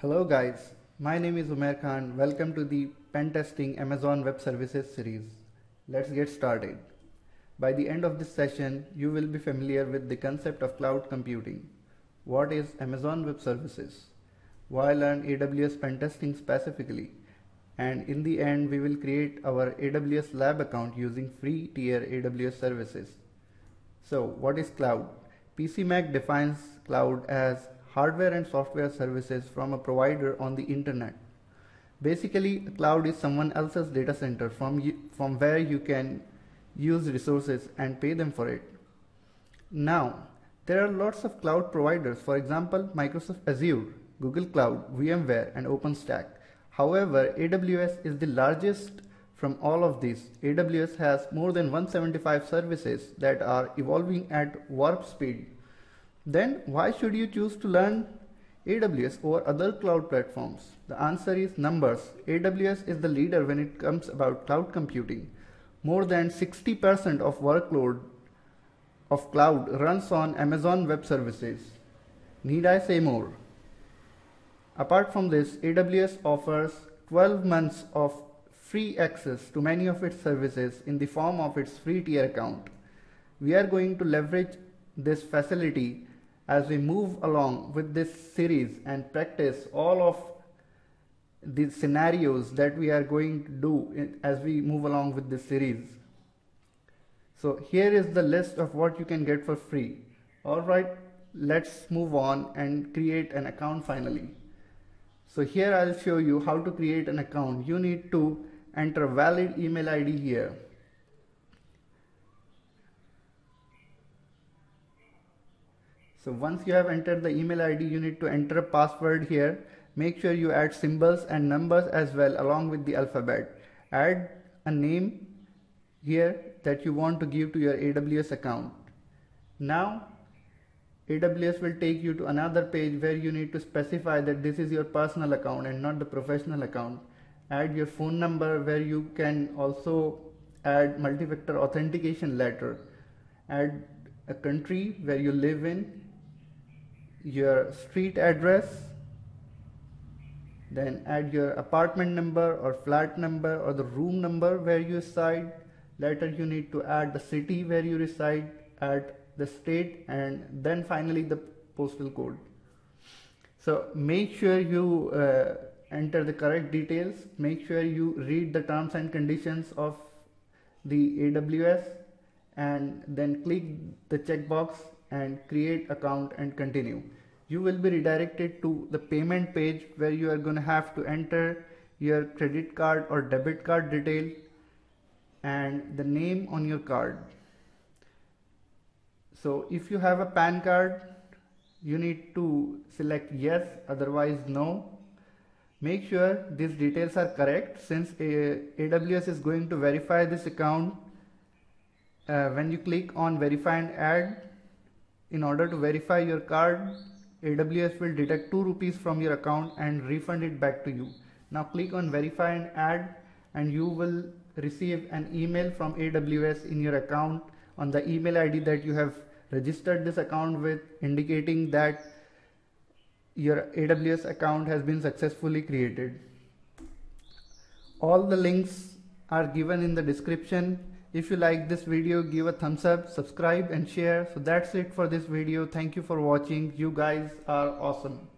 Hello guys, my name is Umair Khan. Welcome to the Pen Testing Amazon Web Services series. Let's get started. By the end of this session, you will be familiar with the concept of cloud computing. What is Amazon Web Services? Why learn AWS pen testing specifically? And in the end, we will create our AWS lab account using free tier AWS services. So what is cloud? PCMag defines cloud as hardware and software services from a provider on the internet. Basically, a cloud is someone else's data center from, from where you can use resources and pay them for it. Now, there are lots of cloud providers, for example, Microsoft Azure, Google Cloud, VMware, and OpenStack. However, AWS is the largest from all of these. AWS has more than 175 services that are evolving at warp speed then why should you choose to learn AWS over other cloud platforms? The answer is numbers. AWS is the leader when it comes about cloud computing. More than 60% of workload of cloud runs on Amazon Web Services. Need I say more? Apart from this, AWS offers 12 months of free access to many of its services in the form of its free tier account. We are going to leverage this facility as we move along with this series and practice all of the scenarios that we are going to do as we move along with this series. So here is the list of what you can get for free. Alright, let's move on and create an account finally. So here I'll show you how to create an account. You need to enter valid email ID here. So once you have entered the email ID, you need to enter a password here. Make sure you add symbols and numbers as well along with the alphabet. Add a name here that you want to give to your AWS account. Now AWS will take you to another page where you need to specify that this is your personal account and not the professional account. Add your phone number where you can also add multi-factor authentication letter. Add a country where you live in your street address then add your apartment number or flat number or the room number where you reside. Later you need to add the city where you reside add the state and then finally the postal code. So make sure you uh, enter the correct details. Make sure you read the terms and conditions of the AWS and then click the checkbox and create account and continue. You will be redirected to the payment page where you are going to have to enter your credit card or debit card detail and the name on your card. So if you have a pan card you need to select yes otherwise no. Make sure these details are correct. Since AWS is going to verify this account uh, when you click on verify and add in order to verify your card AWS will deduct 2 rupees from your account and refund it back to you. Now click on verify and add and you will receive an email from AWS in your account on the email ID that you have registered this account with indicating that your AWS account has been successfully created. All the links are given in the description if you like this video, give a thumbs up, subscribe and share. So that's it for this video. Thank you for watching. You guys are awesome.